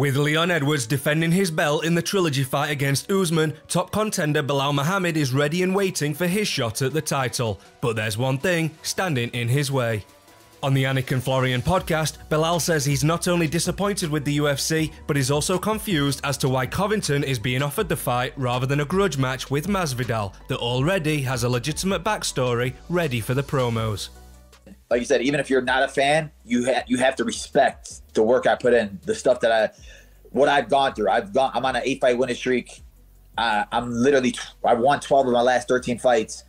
With Leon Edwards defending his belt in the trilogy fight against Usman, top contender Belal Muhammad is ready and waiting for his shot at the title. But there's one thing standing in his way. On the Anik and Florian podcast, Belal says he's not only disappointed with the UFC, but is also confused as to why Covington is being offered the fight rather than a grudge match with Masvidal that already has a legitimate backstory ready for the promos like you said, even if you're not a fan, you ha- you have to respect the work I put in, the stuff that I, what I've gone through. I've gone. I'm on an eight fight winning streak. Uh, I'm literally. I won 12 of my last 13 fights,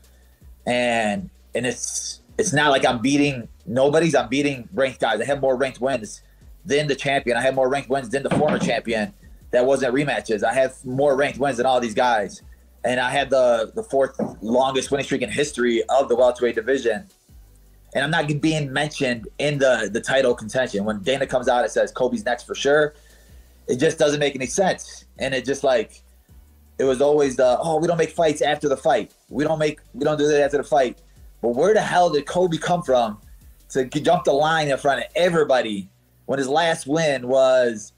and and it's it's not like I'm beating nobody's. I'm beating ranked guys. I have more ranked wins than the champion. I have more ranked wins than the former champion. That wasn't rematches. I have more ranked wins than all these guys, and I had the the fourth longest winning streak in history of the welterweight division and I'm not being mentioned in the the title contention. When Dana comes out and says Colby's next for sure, it just doesn't make any sense. And it just like it was always the oh we don't make fights after the fight. We don't make we don't do that after the fight. But where the hell did Colby come from to jump the line in front of everybody when his last win was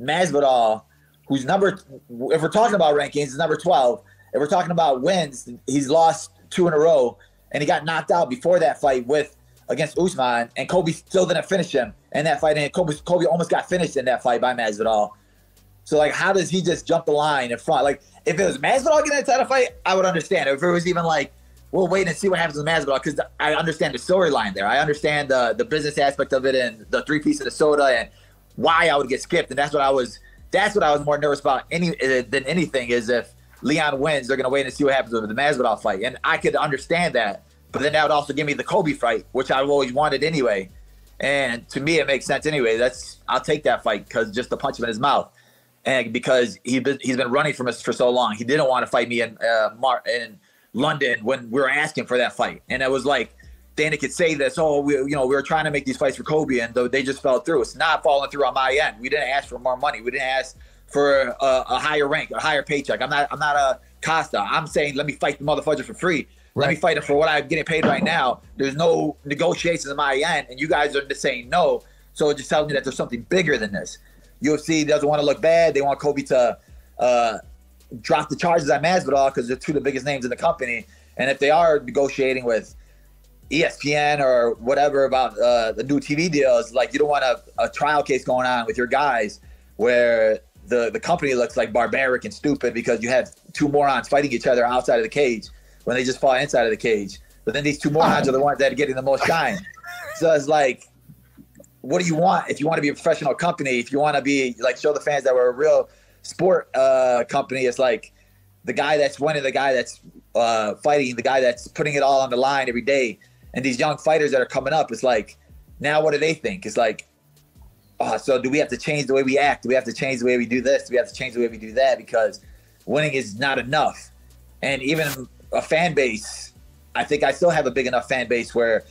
Masvidal, who's number if we're talking about rankings, is number 12. If we're talking about wins, he's lost two in a row and he got knocked out before that fight with against Usman, and Colby still didn't finish him in that fight, and Kobe, Colby almost got finished in that fight by Masvidal. So like, how does he just jump the line in front? Like, if it was Masvidal getting a title fight, I would understand. If it was even like, we'll wait and see what happens with Masvidal, because I understand the storyline there. I understand the the business aspect of it and the three piece of the soda and why I would get skipped, and that's what I was. That's what I was more nervous about any than anything is if Leon wins, they're going to wait and see what happens with the Masvidal fight. And I could understand that. But then that would also give me the Colby fight, which I've always wanted anyway. And to me, it makes sense anyway. That's I'll take that fight because just the punch him in his mouth, and because he he's been running from us for so long, he didn't want to fight me in uh, Mar- in London when we were asking for that fight, and it was like Dana could say this, oh, we, you know, we were trying to make these fights for Colby, and they just fell through. It's not falling through on my end. We didn't ask for more money. We didn't ask for a, a higher rank, a higher paycheck. I'm not, I'm not a Costa. I'm saying let me fight the motherfucker for free. Let me fight it for what I'm getting paid right now. There's no negotiations on my end, and you guys are just saying no. So it just tells me that there's something bigger than this. UFC doesn't want to look bad. They want Colby to uh, drop the charges on Masvidal because they're two of the biggest names in the company. And if they are negotiating with ESPN or whatever about uh, the new TV deals, like you don't want a, a trial case going on with your guys where the the company looks like barbaric and stupid because you have two morons fighting each other outside of the cage when they just fall inside of the cage. But then these two morons are the ones that are getting the most shine. So it's like, what do you want? If you want to be a professional company, if you want to be like show the fans that we're a real sport uh, company, it's like the guy that's winning, the guy that's uh, fighting, the guy that's putting it all on the line every day. And these young fighters that are coming up, it's like, now what do they think? It's like, oh, so do we have to change the way we act? Do we have to change the way we do this? Do we have to change the way we do that? Because winning is not enough. And even a fan base. I think I still have a big enough fan base where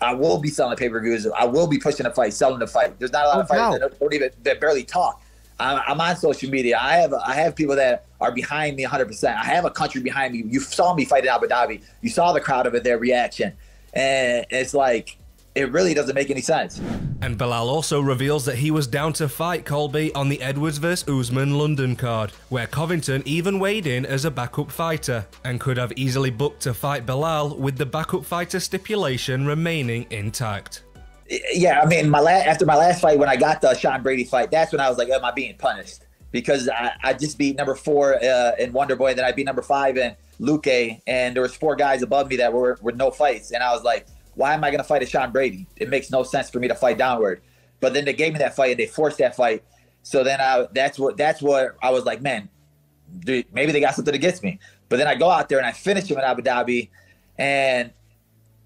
I will be selling the pay per views. I will be pushing a fight, selling a fight. There's not a lot oh, of fighters that don't even that barely talk. I'm, I'm, on social media. I have I have people that are behind me 100. percent I have a country behind me. You saw me fight in Abu Dhabi. You saw the crowd of it, their reaction, and it's like it really doesn't make any sense. And Belal also reveals that he was down to fight Colby on the Edwards vs Usman London card, where Covington even weighed in as a backup fighter, and could have easily booked to fight Belal with the backup fighter stipulation remaining intact. Yeah, I mean, my la- after my last fight, when I got the Sean Brady fight, that's when I was like, "Am I being punished?" Because I, I just beat number four uh, in Wonder Boy, then I beat number five in Luque, and there was four guys above me that were with no fights, and I was like, why am I going to fight a Sean Brady? It makes no sense for me to fight downward. But then they gave me that fight and they forced that fight. So then I that's what that's what I was like, man, dude, maybe they got something against me. But then I go out there and I finish him in Abu Dhabi, and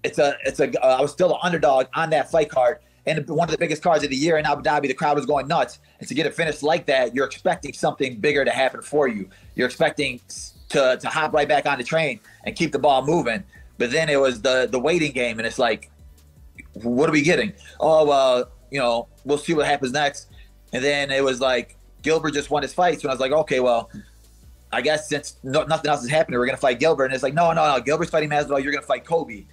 it's a it's a uh, I was still an underdog on that fight card and one of the biggest cards of the year in Abu Dhabi. The crowd was going nuts, and to get a finish like that, you're expecting something bigger to happen for you. You're expecting to to hop right back on the train and keep the ball moving. But then it was the the waiting game, and it's like, what are we getting? Oh, well, you know, we'll see what happens next. And then it was like Gilbert just won his fight, so I was like, okay, well, I guess since no, nothing else is happening, we're gonna fight Gilbert. And it's like, no, no, no, Gilbert's fighting Masvidal. You're gonna fight Colby.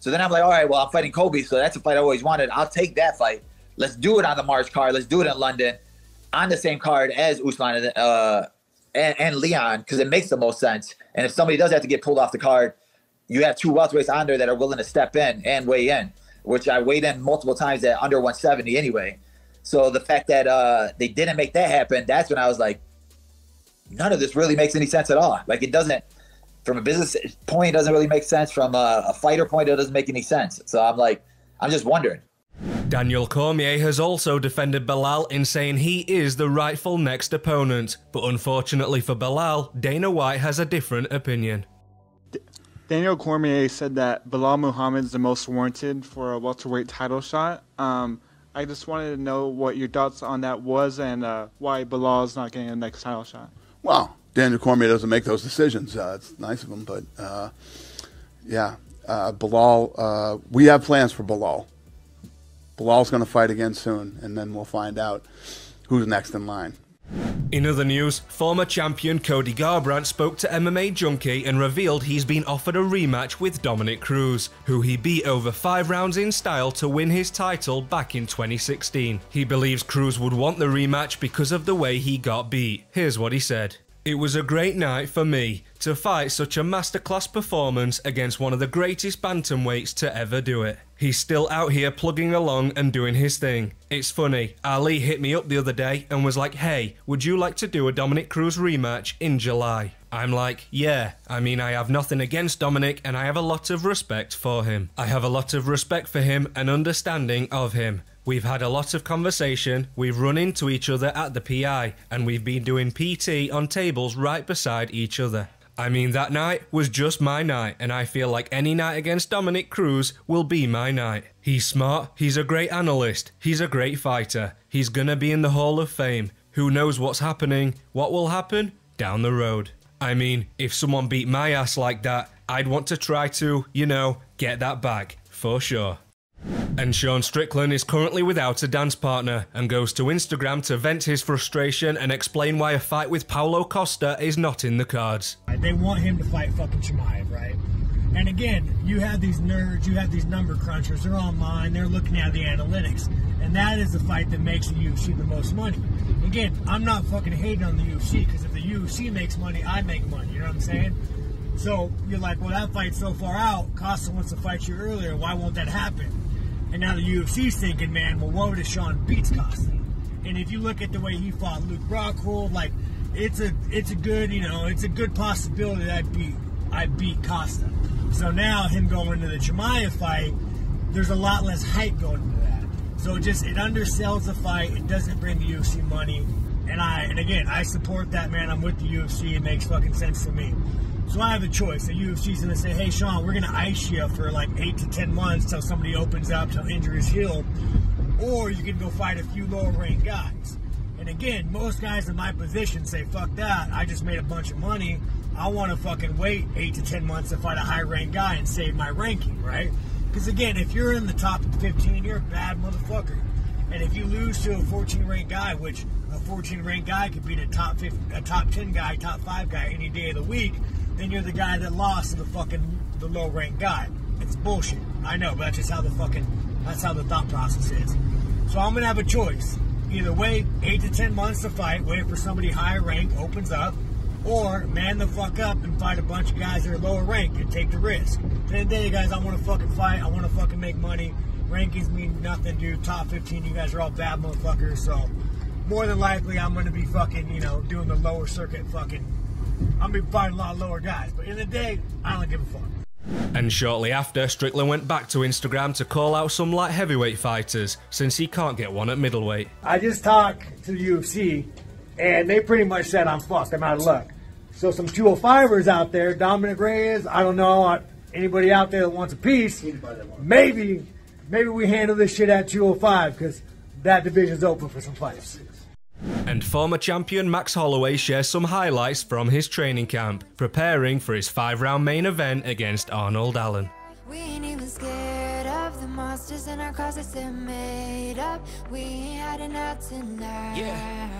So then I'm like, all right, well, I'm fighting Colby, so that's a fight I always wanted. I'll take that fight. Let's do it on the March card. Let's do it in London. on the same card as Usman uh, and, and Leon because it makes the most sense. And if somebody does have to get pulled off the card, you have two welterweights on there that are willing to step in and weigh in, which I weighed in multiple times at under 170 anyway. So the fact that uh, they didn't make that happen, that's when I was like, none of this really makes any sense at all. Like it doesn't, from a business point, it doesn't really make sense. From a, a fighter point, it doesn't make any sense. So I'm like, I'm just wondering. Daniel Cormier has also defended Belal in saying he is the rightful next opponent, but unfortunately for Belal, Dana White has a different opinion. Daniel Cormier said that Muhammad is the most warranted for a welterweight title shot. Um, I just wanted to know what your thoughts on that was and uh, why is not getting a next title shot. Well, Daniel Cormier doesn't make those decisions. Uh, it's nice of him, but uh, yeah, uh, Belal. Uh, we have plans for Belal. Belal's going to fight again soon, and then we'll find out who's next in line. In other news, former champion Cody Garbrandt spoke to MMA Junkie and revealed he's been offered a rematch with Dominick Cruz, who he beat over five rounds in style to win his title back in 2016. He believes Cruz would want the rematch because of the way he got beat. Here's what he said. It was a great night for me to fight such a masterclass performance against one of the greatest bantamweights to ever do it. He's still out here plugging along and doing his thing. It's funny, Ali hit me up the other day and was like, hey, would you like to do a Dominick Cruz rematch in July? I'm like, yeah, I mean, I have nothing against Dominick and I have a lot of respect for him. I have a lot of respect for him and understanding of him. We've had a lot of conversation, we've run into each other at the PI, and we've been doing PT on tables right beside each other. I mean, that night was just my night, and I feel like any night against Dominick Cruz will be my night. He's smart, he's a great analyst, he's a great fighter, he's gonna be in the Hall of Fame. Who knows what's happening? What will happen? Down the road. I mean, if someone beat my ass like that, I'd want to try to, you know, get that back, for sure. And Sean Strickland is currently without a dance partner and goes to Instagram to vent his frustration and explain why a fight with Paulo Costa is not in the cards. They want him to fight fucking Chimaev, right? And again, you have these nerds, you have these number crunchers, they're online, they're looking at the analytics. And that is the fight that makes the UFC the most money. Again, I'm not fucking hating on the UFC because if the UFC makes money, I make money. You know what I'm saying? So you're like, well, that fight's so far out. Costa wants to fight you earlier. Why won't that happen? And now the UFC's thinking, man, well, what if Sean beats Costa? And if you look at the way he fought Luke Rockhold, like it's a it's a good you know it's a good possibility that I beat I beat Costa. So now him going to the Chimaev fight, there's a lot less hype going into that. So it just it undersells the fight. It doesn't bring the UFC money. And I and again I support that man. I'm with the UFC. It makes fucking sense to me. So I have a choice. The UFC's going to say, hey, Sean, we're going to ice you for like eight to 10 months till somebody opens up, till injuries heal. Or you can go fight a few lower ranked guys. And again, most guys in my position say, fuck that. I just made a bunch of money. I want to fucking wait eight to 10 months to fight a high ranked guy and save my ranking, right? Because again, if you're in the top 15, you're a bad motherfucker. And if you lose to a 14 ranked guy, which a 14 ranked guy could beat a top 50, a top 10 guy, top 5 guy any day of the week, then you're the guy that lost to the fucking the low ranked guy. It's bullshit. I know, but that's just how the fucking that's how the thought process is. So I'm gonna have a choice. Either wait eight to ten months to fight, wait for somebody higher rank opens up, or man the fuck up and fight a bunch of guys that are lower rank and take the risk. At the end of the day, guys, I want to fucking fight. I want to fucking make money. Rankings mean nothing, dude. Top 15, you guys are all bad motherfuckers. So more than likely, I'm gonna be fucking, you know, doing the lower circuit fucking I'm gonna be fighting a lot of lower guys. But in the day, I don't give a fuck. And shortly after, Strickland went back to Instagram to call out some light heavyweight fighters, since he can't get one at middleweight. I just talked to the UFC, and they pretty much said I'm fucked, I'm out of luck. So some 205ers out there, Dominick Reyes, I don't know, anybody out there that wants a piece, maybe, maybe we handle this shit at 205, because that division's open for some fights. And former champion Max Holloway shares some highlights from his training camp, preparing for his five round main event against Arnold Allen. We ain't even scared of the monsters in our closets that made up. We ain't hiding out tonight. Yeah.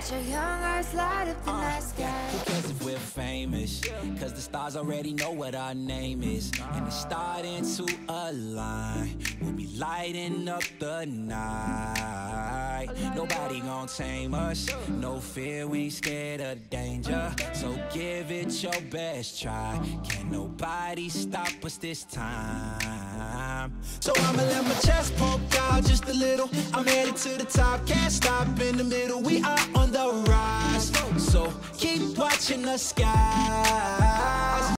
Watch your young eyes light up the uh, night sky. Who cares if we're famous? Cause the stars already know what our name is. And it's starting to align. We'll be lighting up the night. Fight. Nobody gon' tame us. No fear, we ain't scared of danger. So give it your best try. Can nobody stop us this time? So I'ma let my chest poke out just a little. I'm headed to the top, can't stop in the middle. We are on the rise. So keep watching the sky.